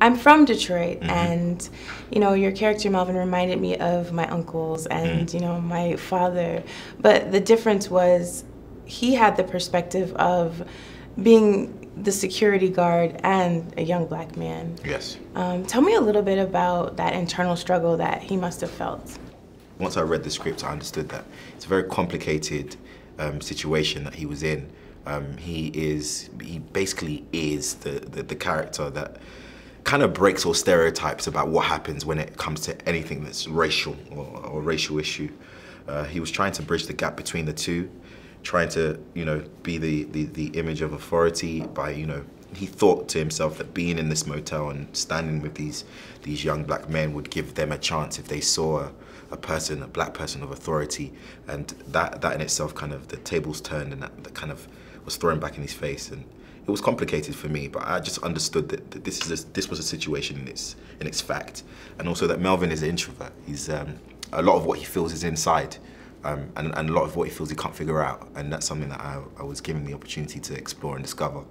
I'm from Detroit, mm-hmm. and you know, your character Melvin reminded me of my uncles and mm. you know my father. But the difference was he had the perspective of being the security guard and a young black man. Yes. Um, tell me a little bit about that internal struggle that he must have felt. Once I read the script, I understood that it's a very complicated um, situation that he was in. Um, he is, he basically is the, the, the character that kind of breaks all stereotypes about what happens when it comes to anything that's racial or, or racial issue. Uh, he was trying to bridge the gap between the two, trying to, you know, be the, the, the image of authority by, you know, he thought to himself that being in this motel and standing with these these young black men would give them a chance if they saw a, a person, a black person of authority, and that that in itself kind of the tables turned and that, that kind of was thrown back in his face. And it was complicated for me, but I just understood that, that this is a, this was a situation in its in its fact, and also that Melvin is an introvert. He's um, a lot of what he feels is inside, um, and, and a lot of what he feels he can't figure out, and that's something that I, I was given the opportunity to explore and discover.